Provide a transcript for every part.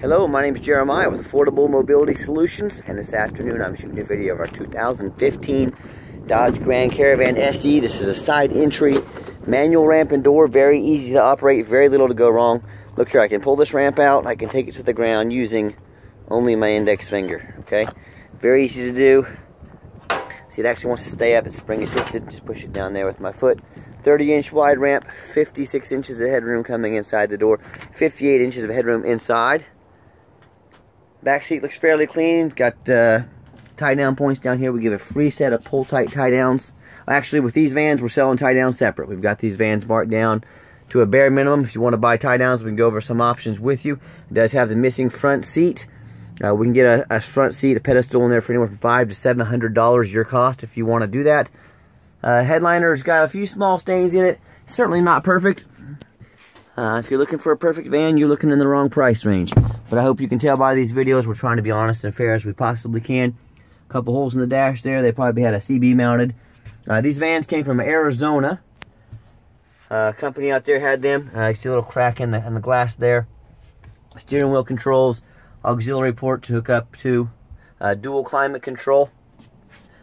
Hello, my name is Jeremiah with Affordable Mobility Solutions, and this afternoon I'm shooting a video of our 2015 Dodge Grand Caravan SE. This is a side entry, manual ramp and door, very easy to operate, very little to go wrong. Look here, I can pull this ramp out, I can take it to the ground using only my index finger, okay? Very easy to do. See, it actually wants to stay up, it's spring assisted, just push it down there with my foot. 30 inch wide ramp, 56 inches of headroom coming inside the door, 58 inches of headroom inside. Back seat looks fairly clean. Got uh, tie down points down here. We give a free set of pull tight tie downs. Actually, with these vans, we're selling tie downs separate. We've got these vans marked down to a bare minimum. If you want to buy tie downs, we can go over some options with you. It does have the missing front seat. Uh, we can get a, a, front seat, a pedestal in there for anywhere from five to seven hundred dollars your cost if you want to do that. Uh, headliner's got a few small stains in it. Certainly not perfect. Uh, if you're looking for a perfect van, you're looking in the wrong price range. But I hope you can tell by these videos, we're trying to be honest and fair as we possibly can. A couple holes in the dash there. They probably had a CB mounted. Uh, these vans came from Arizona. Uh, company out there had them. Uh, you see a little crack in the, in the glass there. Steering wheel controls. Auxiliary port to hook up to uh, dual climate control.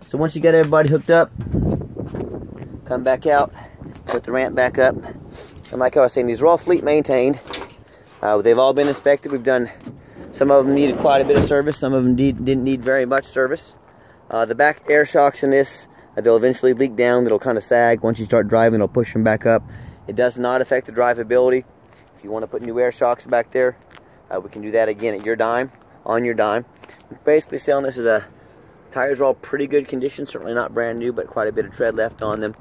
So once you get everybody hooked up, come back out, put the ramp back up, and like I was saying, these are all fleet maintained. Uh, they've all been inspected. We've done, some of them needed quite a bit of service. Some of them didn't need very much service. Uh, the back air shocks in this, uh, they'll eventually leak down. They'll kind of sag. Once you start driving, it'll push them back up. It does not affect the drivability. If you want to put new air shocks back there, uh, we can do that again at your dime, on your dime. Basically selling this as a, tires are all pretty good condition. Certainly not brand new, but quite a bit of tread left on them.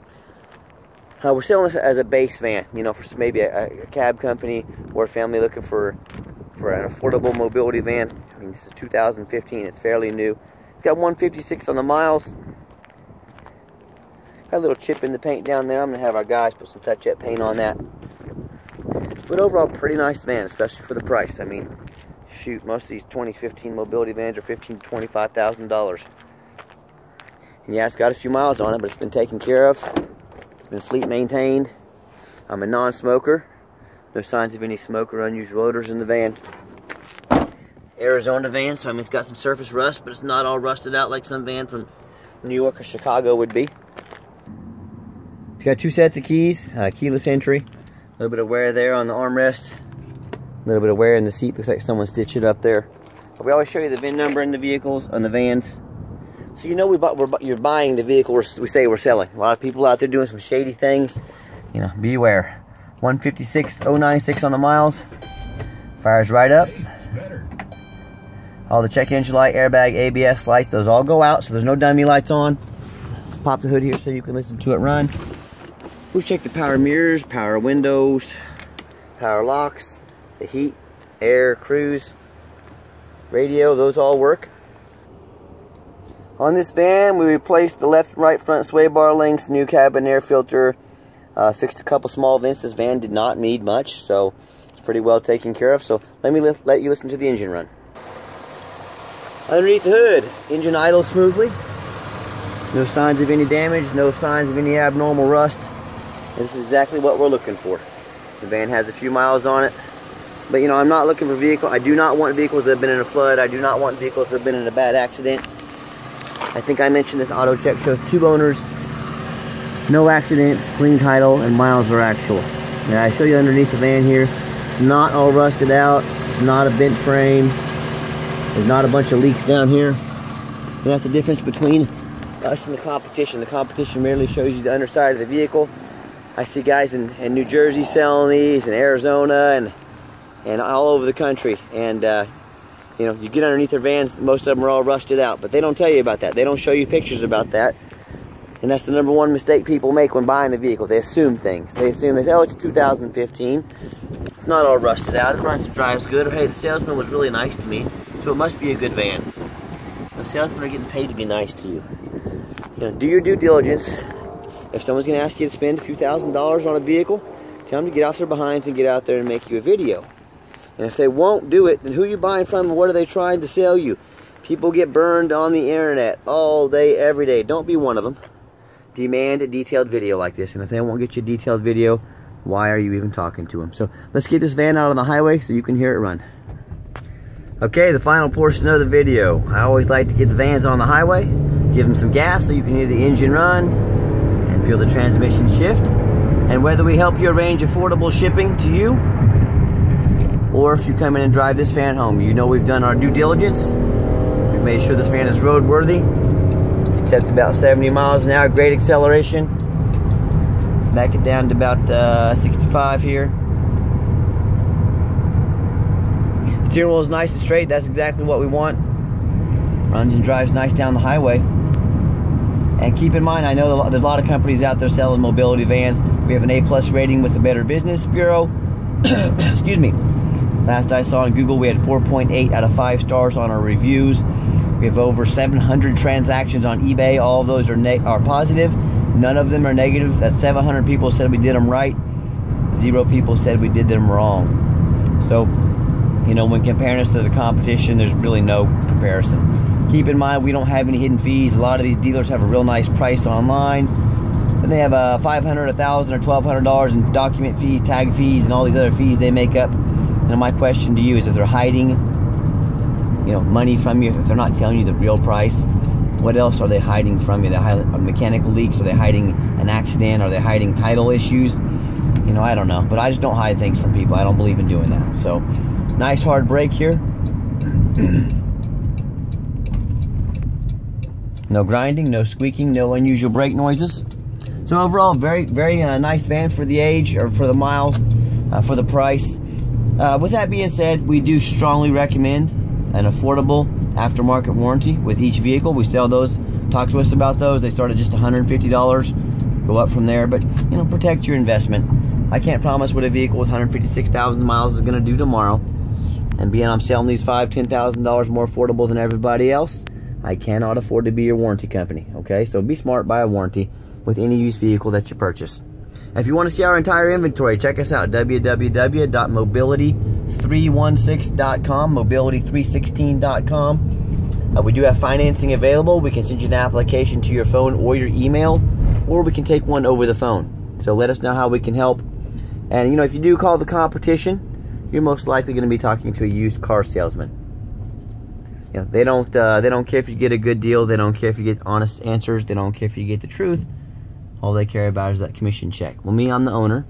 Uh, we're selling this as a base van, you know, for maybe a, a, cab company or a family looking for for an affordable mobility van. I mean, this is 2015. It's fairly new. It's got 156 on the miles. Got a little chip in the paint down there. I'm going to have our guys put some touch-up paint on that. But overall, pretty nice van, especially for the price. I mean, shoot, most of these 2015 mobility vans are 15 to $25,000. And yeah, it's got a few miles on it, but it's been taken care of. Been fleet maintained. I'm a non-smoker. No signs of any smoke or unusual odors in the van. Arizona van, so I mean it's got some surface rust, but it's not all rusted out like some van from New York or Chicago would be. It's got two sets of keys, uh, keyless entry. A little bit of wear there on the armrest. A little bit of wear in the seat. Looks like someone stitched it up there. We always show you the VIN number in the vehicles, on the vans. So you know we we're, you're buying the vehicle we say we're selling. A lot of people out there doing some shady things. You know, beware. 156.096 on the miles. Fires right up. All the check engine light, airbag, ABS lights, those all go out, so there's no dummy lights on. Let's pop the hood here so you can listen to it run. We've checked the power mirrors, power windows, power locks, the heat, air, cruise, radio, those all work. On this van, we replaced the left and right front sway bar links, new cabin air filter, uh, fixed a couple small vents. This van did not need much, so it's pretty well taken care of. So let me let you listen to the engine run. Underneath the hood, engine idles smoothly. No signs of any damage, no signs of any abnormal rust. This is exactly what we're looking for. The van has a few miles on it. But you know, I'm not looking for vehicle. I do not want vehicles that have been in a flood. I do not want vehicles that have been in a bad accident. I think I mentioned this auto check shows two owners, no accidents, clean title, and miles are actual. Yeah, I show you underneath the van here. not all rusted out. Not a bent frame. There's not a bunch of leaks down here. And that's the difference between us and the competition. The competition merely shows you the underside of the vehicle. I see guys in, in New Jersey selling these, in Arizona, and and all over the country. And uh, you know, you get underneath their vans, most of them are all rusted out, but they don't tell you about that. They don't show you pictures about that. And that's the number one mistake people make when buying a vehicle. They assume things. They assume, they say, oh, it's 2015. It's not all rusted out. It runs and drives good. Or, hey, the salesman was really nice to me, so it must be a good van. The salesmen are getting paid to be nice to you. You know, do your due diligence. If someone's going to ask you to spend a few thousand dollars on a vehicle, tell them to get off their behinds and get out there and make you a video. And if they won't do it, then who are you buying from and what are they trying to sell you? People get burned on the internet all day, every day. Don't be one of them. Demand a detailed video like this. And if they won't get you a detailed video, why are you even talking to them? So let's get this van out on the highway so you can hear it run. Okay, the final portion of the video. I always like to get the vans on the highway, give them some gas so you can hear the engine run and feel the transmission shift. And whether we help you arrange affordable shipping to you or if you come in and drive this van home, you know we've done our due diligence. We've made sure this van is roadworthy. It's up to about 70 miles an hour, great acceleration. Back it down to about uh, 65 here. Steering wheel is nice and straight. That's exactly what we want. Runs and drives nice down the highway. And keep in mind, I know there's a lot of companies out there selling mobility vans. We have an A-plus rating with the Better Business Bureau. Excuse me. Last I saw on Google, we had 4.8 out of 5 stars on our reviews. We have over 700 transactions on eBay. All of those are, are positive. None of them are negative. That's 700 people said we did them right. Zero people said we did them wrong. So you know, when comparing us to the competition, there's really no comparison. Keep in mind, we don't have any hidden fees. A lot of these dealers have a real nice price online. Then they have uh, a 500 1000 or $1,200 in document fees, tag fees, and all these other fees they make up. And my question to you is if they're hiding, you know, money from you, if they're not telling you the real price, what else are they hiding from you? They're hiding mechanical leaks? Are they hiding an accident? Are they hiding title issues? You know, I don't know. But I just don't hide things from people. I don't believe in doing that. So Nice hard brake here. no grinding, no squeaking, no unusual brake noises. So overall, very, very uh, nice van for the age or for the miles, uh, for the price. Uh, with that being said, we do strongly recommend an affordable aftermarket warranty with each vehicle. We sell those. Talk to us about those. They start at just $150. Go up from there, but you know, protect your investment. I can't promise what a vehicle with 156,000 miles is going to do tomorrow and being I'm selling these five, ten thousand dollars more affordable than everybody else, I cannot afford to be your warranty company. Okay, so be smart, buy a warranty with any used vehicle that you purchase. If you want to see our entire inventory, check us out www.mobility316.com, mobility316.com. Uh, we do have financing available. We can send you an application to your phone or your email, or we can take one over the phone. So let us know how we can help. And you know, if you do call the competition, you're most likely going to be talking to a used car salesman. You know, they don't uh, they don't care if you get a good deal. They don't care if you get honest answers. They don't care if you get the truth. All they care about is that commission check. Well, me, I'm the owner.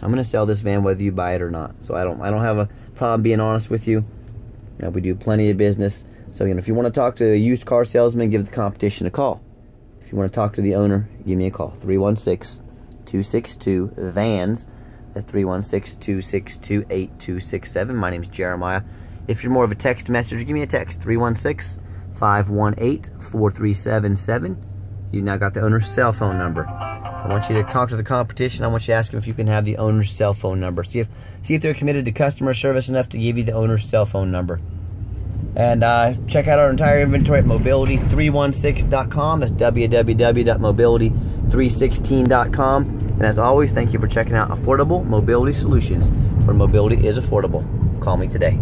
I'm going to sell this van whether you buy it or not. So I don't I don't have a problem being honest with you. we do plenty of business. So you know, if you want to talk to a used car salesman, give the competition a call. If you want to talk to the owner, give me a call. 316 262 VANS at 316-262-8267. My name is Jeremiah. If you're more of a text message, give me a text, 316-518-4377. You now got the owner's cell phone number. I want you to talk to the competition. I want you to ask them if you can have the owner's cell phone number. See if see if they're committed to customer service enough to give you the owner's cell phone number. And uh, check out our entire inventory at mobility316.com. That's www.mobility316.com. And as always, thank you for checking out Affordable Mobility Solutions, where mobility is affordable. Call me today.